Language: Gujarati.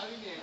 આવીને